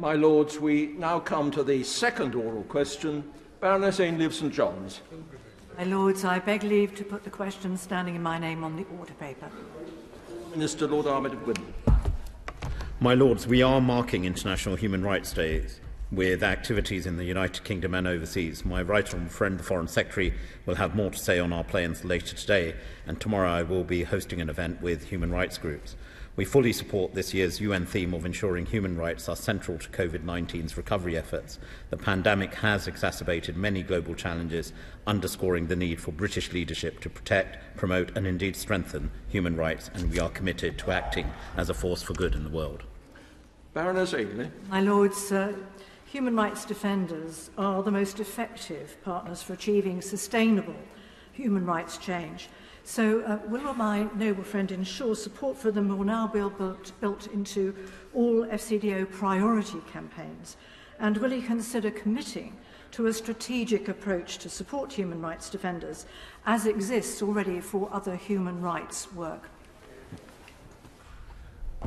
My Lords, we now come to the second oral question. Baroness Anelay of St John's. My Lords, I beg leave to put the question standing in my name on the order paper. Minister Lord Ahmad of Wimbledon. My Lords, we are marking International Human Rights Day with activities in the United Kingdom and overseas. My right honourable friend, the Foreign Secretary, will have more to say on our plans later today, and tomorrow I will be hosting an event with human rights groups. We fully support this year's UN theme of ensuring human rights are central to COVID-19's recovery efforts. The pandemic has exacerbated many global challenges, underscoring the need for British leadership to protect, promote and indeed strengthen human rights, and we are committed to acting as a force for good in the world. Baroness Ainley. My Lords, uh, human rights defenders are the most effective partners for achieving sustainable human rights change – So uh, will my noble friend ensure support for them will now be built, built into all FCDO priority campaigns? And will he consider committing to a strategic approach to support human rights defenders as exists already for other human rights work?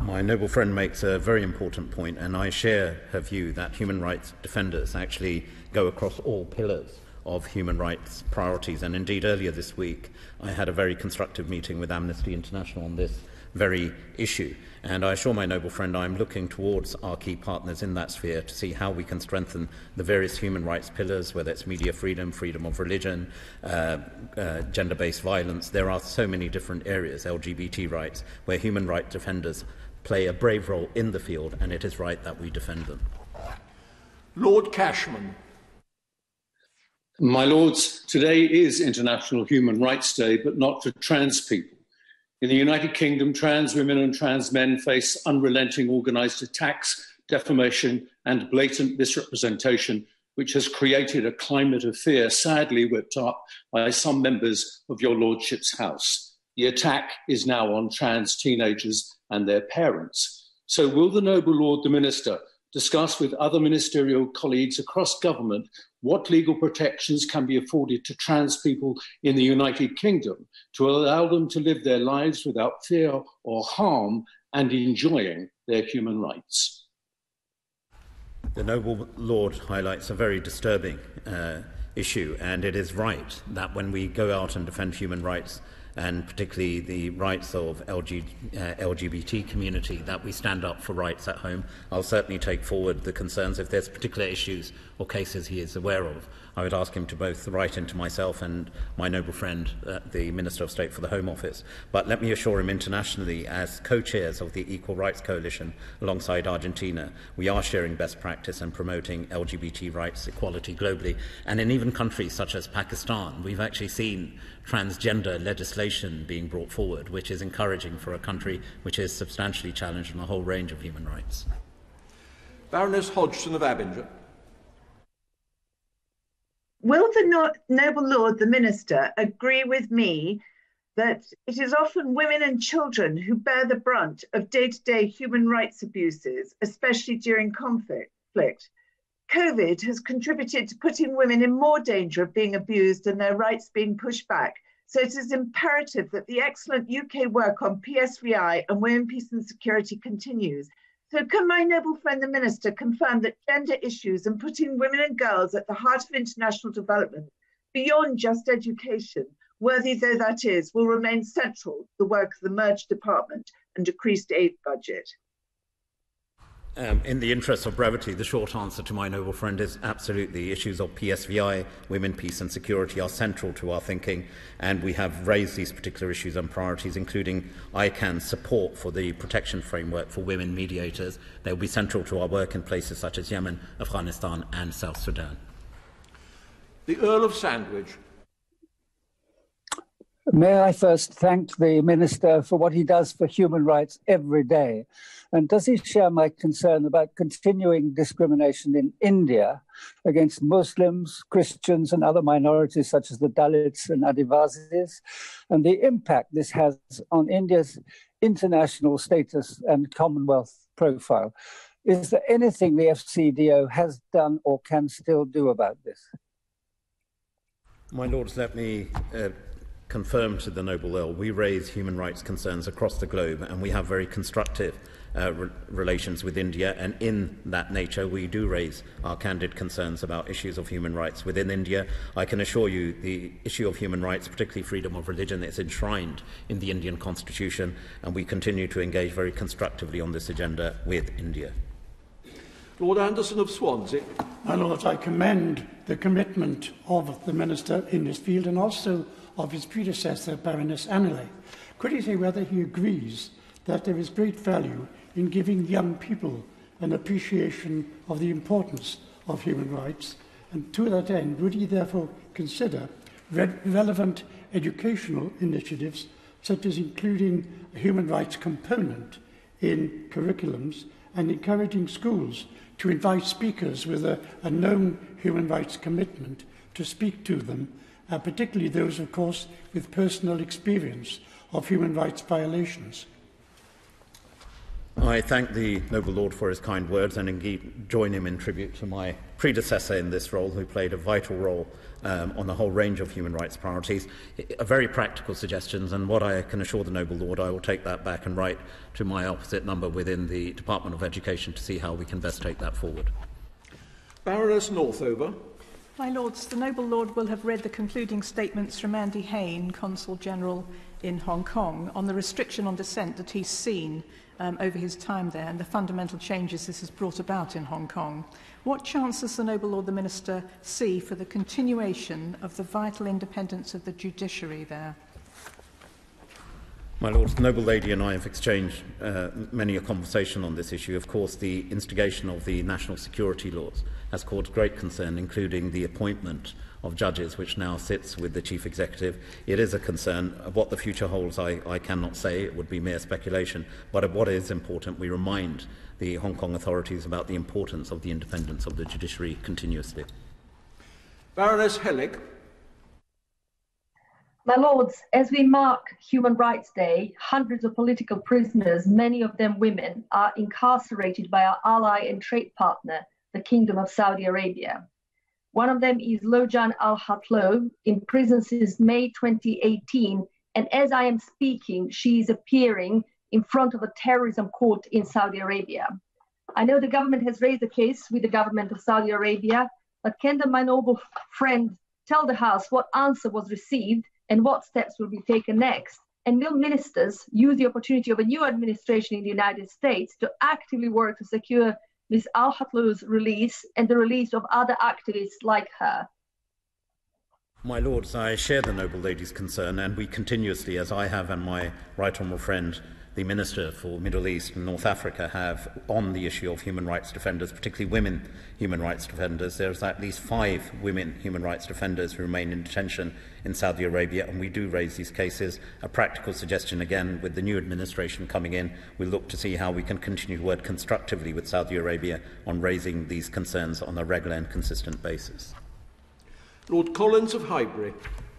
My noble friend makes a very important point, and I share her view that human rights defenders actually go across all pillars of human rights priorities. And indeed, earlier this week, I had a very constructive meeting with Amnesty International on this very issue. And I assure my noble friend I'm looking towards our key partners in that sphere to see how we can strengthen the various human rights pillars, whether it's media freedom, freedom of religion, uh, uh, gender based violence. There are so many different areas, LGBT rights, where human rights defenders play a brave role in the field, and it is right that we defend them. Lord Cashman. My Lords, today is International Human Rights Day, but not for trans people. In the United Kingdom, trans women and trans men face unrelenting organised attacks, defamation, and blatant misrepresentation, which has created a climate of fear, sadly whipped up by some members of your Lordship's House. The attack is now on trans teenagers and their parents. So, will the Noble Lord the Minister discuss with other ministerial colleagues across government what legal protections can be afforded to trans people in the United Kingdom to allow them to live their lives without fear or harm and enjoying their human rights. The Noble Lord highlights a very disturbing uh, issue, and it is right that when we go out and defend human rights, and particularly the rights of LG, uh, LGBT community, that we stand up for rights at home. I'll certainly take forward the concerns if there's particular issues or cases he is aware of. I would ask him to both write into myself and my noble friend, uh, the Minister of State for the Home Office. But let me assure him internationally, as co-chairs of the Equal Rights Coalition alongside Argentina, we are sharing best practice and promoting LGBT rights equality globally. And in even countries such as Pakistan, we've actually seen transgender legislation being brought forward, which is encouraging for a country which is substantially challenged on a whole range of human rights. Baroness Hodgson of Abinger. Will the no noble lord, the minister, agree with me that it is often women and children who bear the brunt of day to day human rights abuses, especially during conflict? COVID has contributed to putting women in more danger of being abused and their rights being pushed back. So it is imperative that the excellent UK work on PSVI and women, peace and security continues so can my noble friend the Minister confirm that gender issues and putting women and girls at the heart of international development beyond just education, worthy though that is, will remain central to the work of the merged department and decreased aid budget? Um, in the interest of brevity, the short answer to my noble friend is absolutely. Issues of PSVI, women, peace and security are central to our thinking, and we have raised these particular issues and priorities, including ICANN's support for the protection framework for women mediators. They will be central to our work in places such as Yemen, Afghanistan and South Sudan. The Earl of Sandwich May I first thank the Minister for what he does for human rights every day. And does he share my concern about continuing discrimination in India against Muslims, Christians, and other minorities such as the Dalits and Adivasis, and the impact this has on India's international status and Commonwealth profile? Is there anything the FCDO has done or can still do about this? My Lords, let me uh, confirmed to the Noble Earl, we raise human rights concerns across the globe and we have very constructive uh, re relations with India. And in that nature, we do raise our candid concerns about issues of human rights within India. I can assure you the issue of human rights, particularly freedom of religion, is enshrined in the Indian constitution. And we continue to engage very constructively on this agenda with India. Lord Anderson of Swansea. My Lord, I commend the commitment of the Minister in this field and also of his predecessor, Baroness Annesley. Could he say whether he agrees that there is great value in giving young people an appreciation of the importance of human rights? And to that end, would he therefore consider re relevant educational initiatives such as including a human rights component in curriculums and encouraging schools to invite speakers with a, a known human rights commitment to speak to them, uh, particularly those, of course, with personal experience of human rights violations. I thank the noble lord for his kind words and indeed join him in tribute to my predecessor in this role, who played a vital role um, on the whole range of human rights priorities. A very practical suggestions, and what I can assure the noble lord, I will take that back and write to my opposite number within the Department of Education to see how we can best take that forward. Baroness Northover. My Lords, the Noble Lord will have read the concluding statements from Andy Heyn, Consul General in Hong Kong on the restriction on dissent that he's seen um, over his time there and the fundamental changes this has brought about in Hong Kong. What chance does the Noble Lord the Minister see for the continuation of the vital independence of the judiciary there? My Lord, the Noble Lady and I have exchanged uh, many a conversation on this issue. Of course, the instigation of the national security laws has caused great concern, including the appointment of judges, which now sits with the chief executive. It is a concern. What the future holds, I, I cannot say. It would be mere speculation. But what is important, we remind the Hong Kong authorities about the importance of the independence of the judiciary continuously. Baroness Helic. My Lords, as we mark Human Rights Day, hundreds of political prisoners, many of them women, are incarcerated by our ally and trade partner, the Kingdom of Saudi Arabia. One of them is Loujain Al Hathloul, in prison since May 2018. And as I am speaking, she is appearing in front of a terrorism court in Saudi Arabia. I know the government has raised a case with the government of Saudi Arabia, but can the, my noble friend tell the House what answer was received and what steps will be taken next? And will ministers use the opportunity of a new administration in the United States to actively work to secure Ms. Al Hathloul's release and the release of other activists like her. My lords, I share the noble lady's concern, and we continuously, as I have and my right honourable friend, the Minister for Middle East and North Africa have on the issue of human rights defenders, particularly women human rights defenders. There's at least five women human rights defenders who remain in detention in Saudi Arabia, and we do raise these cases. A practical suggestion, again, with the new administration coming in, we look to see how we can continue to work constructively with Saudi Arabia on raising these concerns on a regular and consistent basis. Lord Collins of Highbury.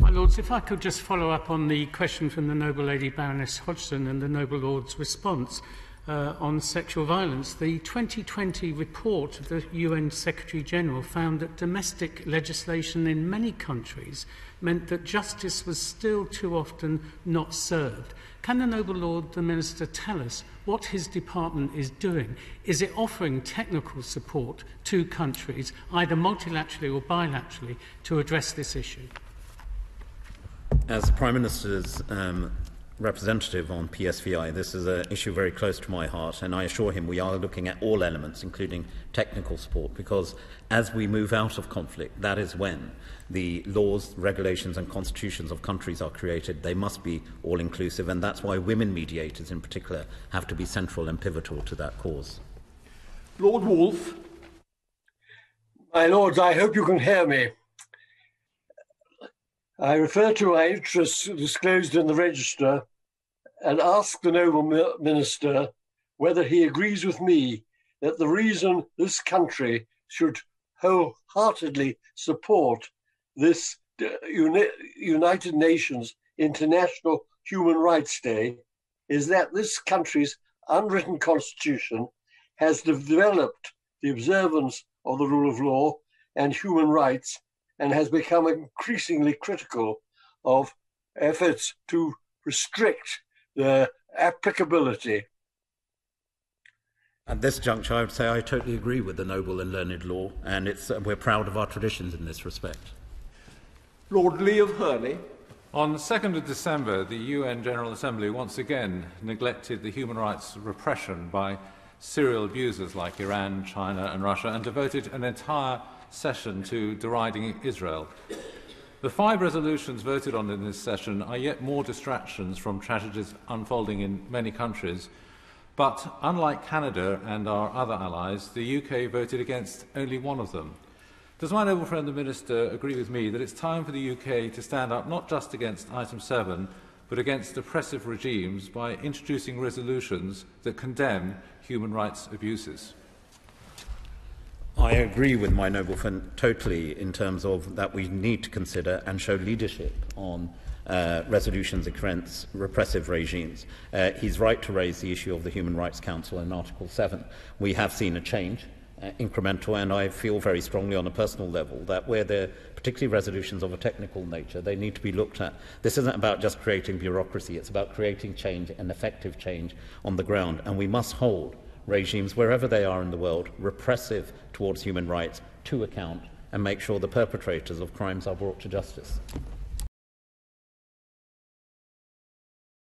My Lords, if I could just follow up on the question from the Noble Lady Baroness Hodgson and the Noble Lord's response uh, on sexual violence. The 2020 report of the UN Secretary General found that domestic legislation in many countries meant that justice was still too often not served. Can the Noble Lord, the Minister, tell us what his department is doing? Is it offering technical support to countries, either multilaterally or bilaterally, to address this issue? As the Prime Minister's um, representative on PSVI, this is an issue very close to my heart, and I assure him we are looking at all elements, including technical support, because as we move out of conflict, that is when the laws, regulations, and constitutions of countries are created. They must be all inclusive, and that's why women mediators in particular have to be central and pivotal to that cause. Lord Woolf. My Lords, I hope you can hear me. I refer to my interests disclosed in the register and ask the noble minister whether he agrees with me that the reason this country should wholeheartedly support this uh, United Nations International Human Rights Day is that this country's unwritten constitution has developed the observance of the rule of law and human rights and has become increasingly critical of efforts to restrict the applicability At this juncture, I would say I totally agree with the noble and learned lord, and it's, uh, we're proud of our traditions in this respect. Lord Leigh of Hurley. On 2nd of December, the UN General Assembly once again neglected the human rights repression by serial abusers like Iran, China, and Russia and devoted an entire session to deriding Israel. The five resolutions voted on in this session are yet more distractions from tragedies unfolding in many countries, but unlike Canada and our other allies, the UK voted against only one of them. Does my noble friend the Minister agree with me that it's time for the UK to stand up not just against item 7, but against oppressive regimes by introducing resolutions that condemn human rights abuses? I agree with my noble friend totally in terms of that we need to consider and show leadership on uh, resolutions against repressive regimes. Uh, he's right to raise the issue of the Human Rights Council in Article 7. We have seen a change. Uh, incremental, and I feel very strongly on a personal level that where there particularly resolutions of a technical nature, they need to be looked at. This isn't about just creating bureaucracy, it's about creating change and effective change on the ground, and we must hold regimes, wherever they are in the world, repressive towards human rights, to account and make sure the perpetrators of crimes are brought to justice.